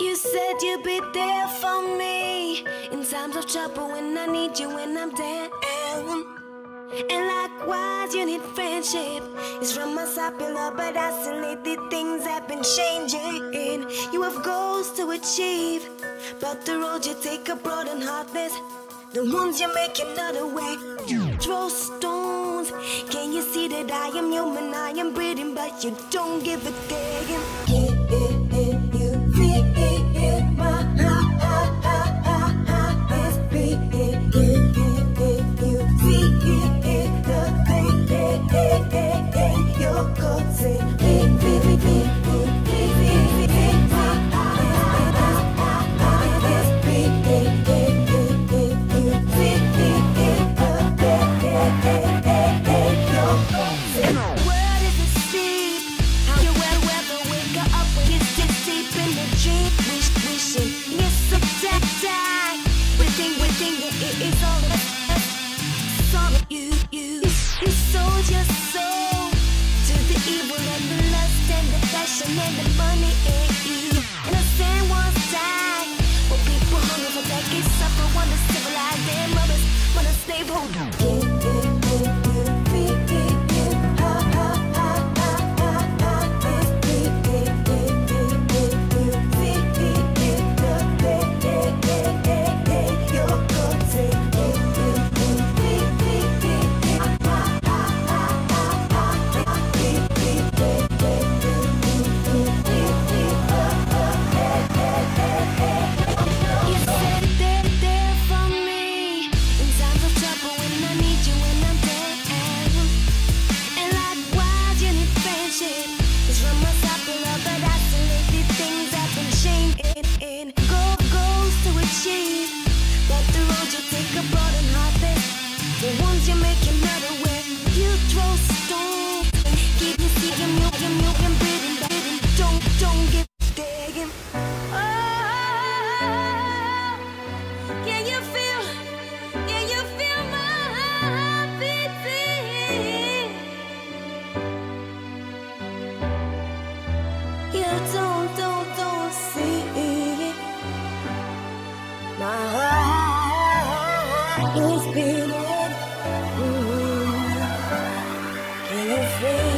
You said you'd be there for me in times of trouble when I need you when I'm down. And likewise, you need friendship. It's from my popular, but I see lately things have been changing. You have goals to achieve, but the road you take are broad and heartless. The ones you make another way. Throw stones. Can you see that I am human? I am breathing, but you don't give a damn. Beating? Can you feel the pain it's all you, you. To the evil and the lust and the passion and the money in you. My popular, but I things have been changing. Go goals to achieve, You don't, don't, don't see my heart is beating. Mm -hmm. Can you feel?